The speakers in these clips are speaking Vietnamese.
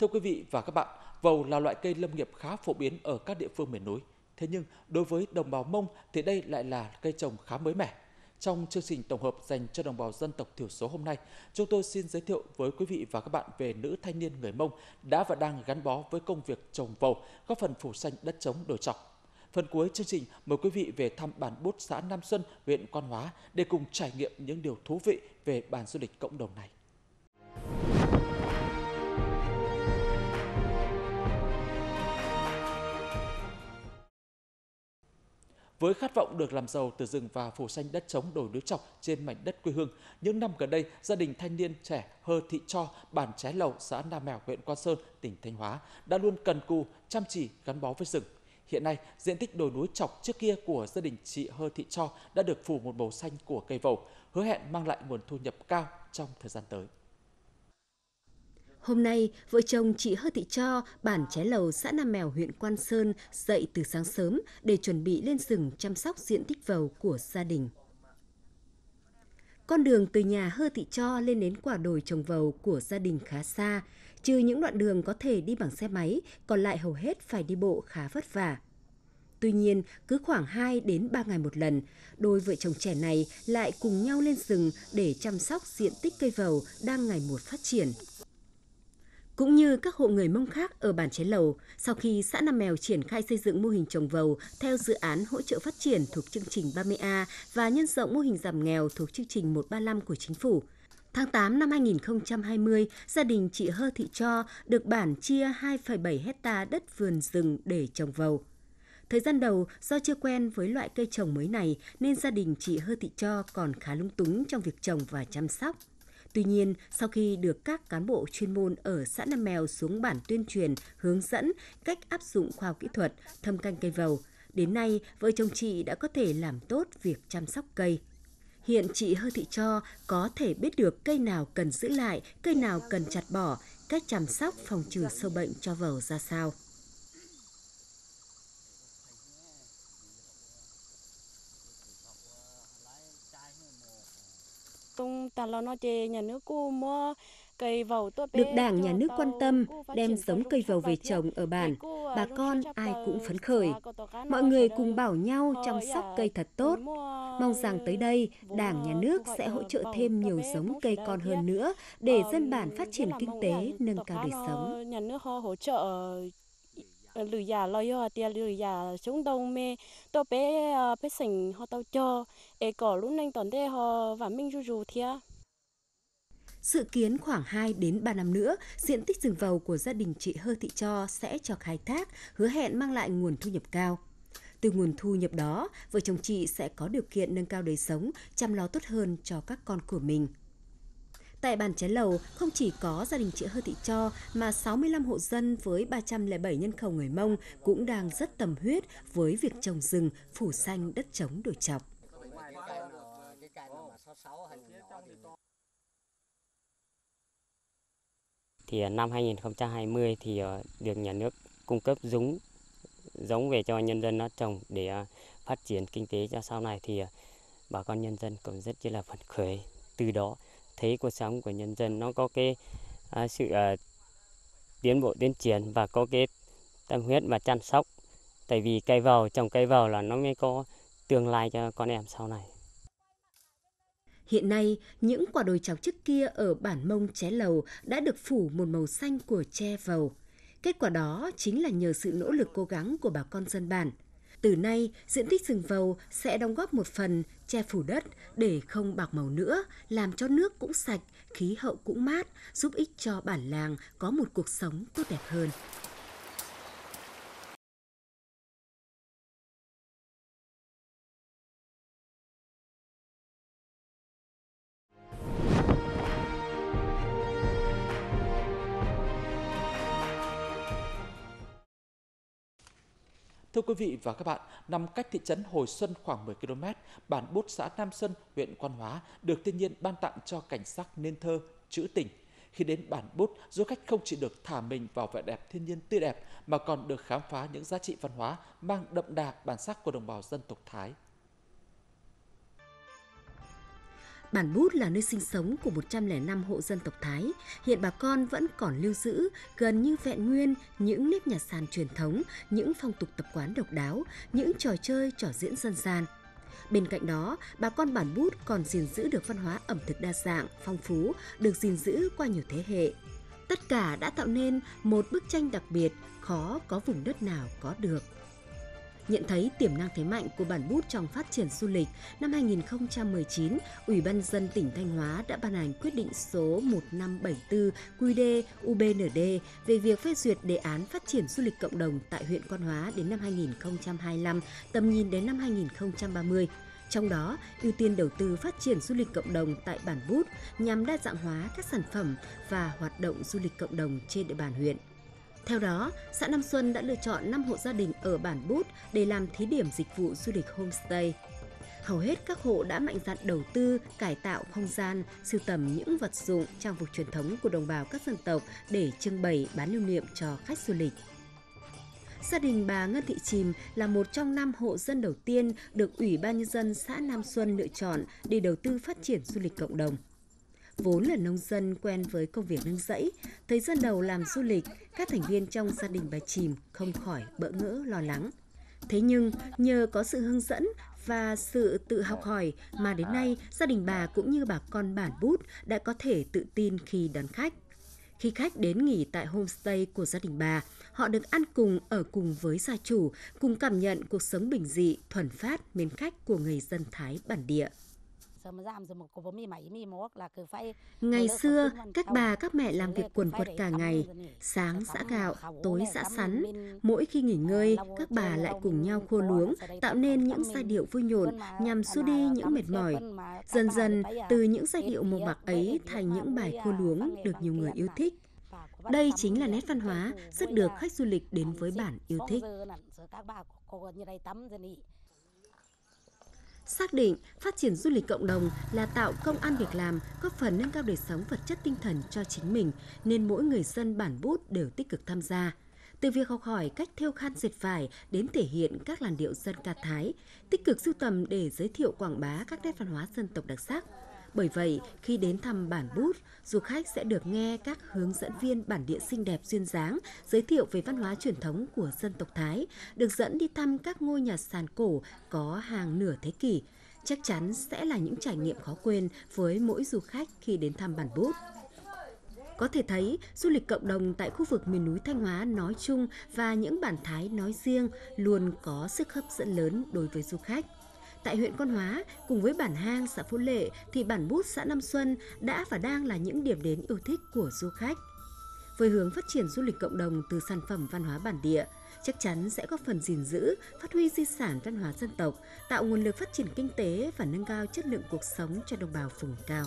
Thưa quý vị và các bạn, vầu là loại cây lâm nghiệp khá phổ biến ở các địa phương miền núi. Thế nhưng đối với đồng bào Mông thì đây lại là cây trồng khá mới mẻ. Trong chương trình tổng hợp dành cho đồng bào dân tộc thiểu số hôm nay, chúng tôi xin giới thiệu với quý vị và các bạn về nữ thanh niên người Mông đã và đang gắn bó với công việc trồng vầu, góp phần phủ xanh đất trống đồi trọc. Phần cuối chương trình mời quý vị về thăm bản bút xã Nam Xuân, huyện Quan Hóa để cùng trải nghiệm những điều thú vị về bản du lịch cộng đồng này. Với khát vọng được làm giàu từ rừng và phủ xanh đất trống đồi núi trọc trên mảnh đất quê hương, những năm gần đây, gia đình thanh niên trẻ Hơ Thị Cho, bản Trái Lầu, xã Nam Mèo, huyện Quan Sơn, tỉnh Thanh Hóa đã luôn cần cù, chăm chỉ gắn bó với rừng. Hiện nay, diện tích đồi núi trọc trước kia của gia đình chị Hơ Thị Cho đã được phủ một màu xanh của cây vầu, hứa hẹn mang lại nguồn thu nhập cao trong thời gian tới. Hôm nay, vợ chồng chị Hơ Thị Cho, bản Trái Lầu, xã Nam Mèo, huyện Quan Sơn dậy từ sáng sớm để chuẩn bị lên rừng chăm sóc diện tích vầu của gia đình. Con đường từ nhà Hơ Thị Cho lên đến quả đồi trồng vầu của gia đình khá xa, trừ những đoạn đường có thể đi bằng xe máy, còn lại hầu hết phải đi bộ khá vất vả. Tuy nhiên, cứ khoảng 2 đến 3 ngày một lần, đôi vợ chồng trẻ này lại cùng nhau lên rừng để chăm sóc diện tích cây vầu đang ngày một phát triển. Cũng như các hộ người Mông khác ở bản Chế Lầu, sau khi xã Nam Mèo triển khai xây dựng mô hình trồng vầu theo dự án hỗ trợ phát triển thuộc chương trình 30A và nhân rộng mô hình giảm nghèo thuộc chương trình 135 của chính phủ, Tháng 8 năm 2020, gia đình chị Hơ Thị Cho được bản chia 2,7 hecta đất vườn rừng để trồng vầu. Thời gian đầu, do chưa quen với loại cây trồng mới này nên gia đình chị Hơ Thị Cho còn khá lung túng trong việc trồng và chăm sóc. Tuy nhiên, sau khi được các cán bộ chuyên môn ở xã Nam Mèo xuống bản tuyên truyền, hướng dẫn cách áp dụng khoa học kỹ thuật, thâm canh cây vầu, đến nay vợ chồng chị đã có thể làm tốt việc chăm sóc cây. Hiện chị Hơ Thị Cho có thể biết được cây nào cần giữ lại, cây nào cần chặt bỏ, cách chăm sóc phòng trừ sâu bệnh cho vầu ra sao. tung tà lo nó chê nhà nước cô mua được Đảng, Nhà nước quan tâm đem giống cây vầu về trồng ở bản, bà con ai cũng phấn khởi. Mọi người cùng bảo nhau chăm sóc cây thật tốt. Mong rằng tới đây, Đảng, Nhà nước sẽ hỗ trợ thêm nhiều giống cây con hơn nữa để dân bản phát triển kinh tế, nâng cao đời sống. Nhà nước hỗ trợ lử già lo yo tia lử già chúng đông mê tôi bé ờ, bé sình họ tao cho e cỏ lúc nanh toàn thế họ và minh ru ru thia Dự kiến khoảng 2 đến 3 năm nữa, diện tích rừng vầu của gia đình chị Hơ Thị Cho sẽ cho khai thác, hứa hẹn mang lại nguồn thu nhập cao. Từ nguồn thu nhập đó, vợ chồng chị sẽ có điều kiện nâng cao đời sống, chăm lo tốt hơn cho các con của mình. Tại bản Trái Lầu, không chỉ có gia đình chị Hơ Thị Cho mà 65 hộ dân với 307 nhân khẩu người Mông cũng đang rất tầm huyết với việc trồng rừng, phủ xanh đất trống đồi chọc. thì à, năm 2020 thì à, được nhà nước cung cấp giống giống về cho nhân dân nó trồng để à, phát triển kinh tế cho sau này thì bà con nhân dân cũng rất là phấn khởi từ đó thấy cuộc sống của nhân dân nó có cái à, sự à, tiến bộ tiến triển và có cái tâm huyết và chăm sóc tại vì cây vào trồng cây vào là nó mới có tương lai cho con em sau này Hiện nay, những quả đồi chọc trước kia ở bản mông ché lầu đã được phủ một màu xanh của tre vầu. Kết quả đó chính là nhờ sự nỗ lực cố gắng của bà con dân bản. Từ nay, diện tích rừng vầu sẽ đóng góp một phần che phủ đất để không bạc màu nữa, làm cho nước cũng sạch, khí hậu cũng mát, giúp ích cho bản làng có một cuộc sống tốt đẹp hơn. Thưa quý vị và các bạn, nằm cách thị trấn Hồi Xuân khoảng 10 km, bản Bút xã Nam Xuân, huyện Quan Hóa được thiên nhiên ban tặng cho cảnh sắc nên thơ, trữ tình. Khi đến bản Bút, du khách không chỉ được thả mình vào vẻ đẹp thiên nhiên tươi đẹp mà còn được khám phá những giá trị văn hóa mang đậm đà bản sắc của đồng bào dân tộc Thái. Bản Bút là nơi sinh sống của 105 hộ dân tộc Thái. Hiện bà con vẫn còn lưu giữ gần như vẹn nguyên những nếp nhà sàn truyền thống, những phong tục tập quán độc đáo, những trò chơi, trò diễn dân gian. Bên cạnh đó, bà con bản bút còn gìn giữ được văn hóa ẩm thực đa dạng, phong phú, được gìn giữ qua nhiều thế hệ. Tất cả đã tạo nên một bức tranh đặc biệt, khó có vùng đất nào có được. Nhận thấy tiềm năng thế mạnh của bản bút trong phát triển du lịch, năm 2019, Ủy ban dân tỉnh Thanh Hóa đã ban hành quyết định số 1574 QD UBND về việc phê duyệt đề án phát triển du lịch cộng đồng tại huyện Quan Hóa đến năm 2025, tầm nhìn đến năm 2030. Trong đó, ưu tiên đầu tư phát triển du lịch cộng đồng tại Bản Bút nhằm đa dạng hóa các sản phẩm và hoạt động du lịch cộng đồng trên địa bàn huyện. Theo đó, xã Nam Xuân đã lựa chọn 5 hộ gia đình ở bản Bút để làm thí điểm dịch vụ du lịch homestay. Hầu hết các hộ đã mạnh dạn đầu tư, cải tạo không gian, sưu tầm những vật dụng, trang phục truyền thống của đồng bào các dân tộc để trưng bày bán lưu niệm cho khách du lịch. Gia đình bà Ngân Thị Chìm là một trong năm hộ dân đầu tiên được Ủy ban Nhân dân xã Nam Xuân lựa chọn để đầu tư phát triển du lịch cộng đồng. Vốn là nông dân quen với công việc nương rẫy, thời gian đầu làm du lịch, các thành viên trong gia đình bà Chìm không khỏi bỡ ngỡ lo lắng. Thế nhưng nhờ có sự hướng dẫn và sự tự học hỏi mà đến nay gia đình bà cũng như bà con bản bút đã có thể tự tin khi đón khách. Khi khách đến nghỉ tại homestay của gia đình bà, họ được ăn cùng ở cùng với gia chủ, cùng cảm nhận cuộc sống bình dị, thuần phát, mến khách của người dân Thái bản địa. Ngày xưa, các bà các mẹ làm việc quần quật cả ngày, sáng giã gạo, tối giã sắn. Mỗi khi nghỉ ngơi, các bà lại cùng nhau khô luống, tạo nên những giai điệu vui nhộn nhằm xua đi những mệt mỏi. Dần dần, từ những giai điệu mộc mạc ấy thành những bài khô luống được nhiều người yêu thích. Đây chính là nét văn hóa rất được khách du lịch đến với bản yêu thích. Xác định phát triển du lịch cộng đồng là tạo công ăn việc làm, góp phần nâng cao đời sống vật chất tinh thần cho chính mình, nên mỗi người dân bản bút đều tích cực tham gia. Từ việc học hỏi cách thêu khăn dệt vải đến thể hiện các làn điệu dân ca Thái, tích cực sưu tầm để giới thiệu quảng bá các nét văn hóa dân tộc đặc sắc, bởi vậy, khi đến thăm bản bút, du khách sẽ được nghe các hướng dẫn viên bản địa xinh đẹp duyên dáng giới thiệu về văn hóa truyền thống của dân tộc Thái, được dẫn đi thăm các ngôi nhà sàn cổ có hàng nửa thế kỷ. Chắc chắn sẽ là những trải nghiệm khó quên với mỗi du khách khi đến thăm bản bút. Có thể thấy, du lịch cộng đồng tại khu vực miền núi Thanh Hóa nói chung và những bản Thái nói riêng luôn có sức hấp dẫn lớn đối với du khách. Tại huyện Quan Hóa, cùng với bản hang xã Phú Lệ thì bản bút xã Nam Xuân đã và đang là những điểm đến yêu thích của du khách. Với hướng phát triển du lịch cộng đồng từ sản phẩm văn hóa bản địa, chắc chắn sẽ góp phần gìn giữ, phát huy di sản văn hóa dân tộc, tạo nguồn lực phát triển kinh tế và nâng cao chất lượng cuộc sống cho đồng bào vùng cao.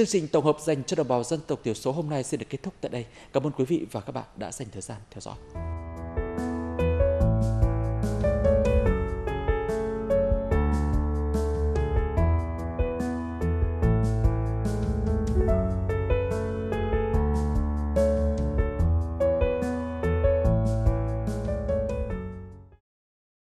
Chương trình tổng hợp dành cho đồng bào dân tộc thiểu số hôm nay sẽ được kết thúc tại đây. Cảm ơn quý vị và các bạn đã dành thời gian theo dõi.